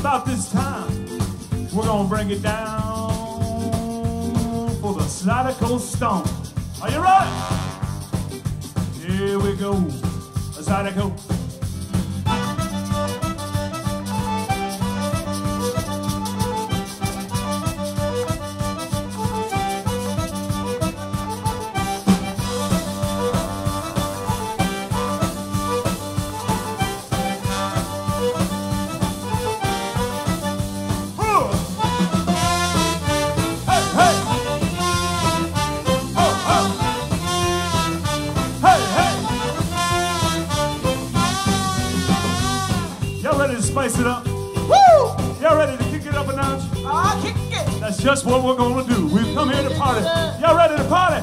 About this time, we're gonna bring it down for the Zydeco Stomp. Are you ready? Here we go, Zydeco. Zydeco. spice it up. Woo! Y'all ready to kick it up a notch? Ah, kick it. That's just what we're gonna do. We've come here to party. Y'all ready to? Party,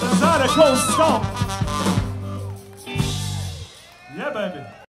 Cezary Kłąsko! Yeah, baby!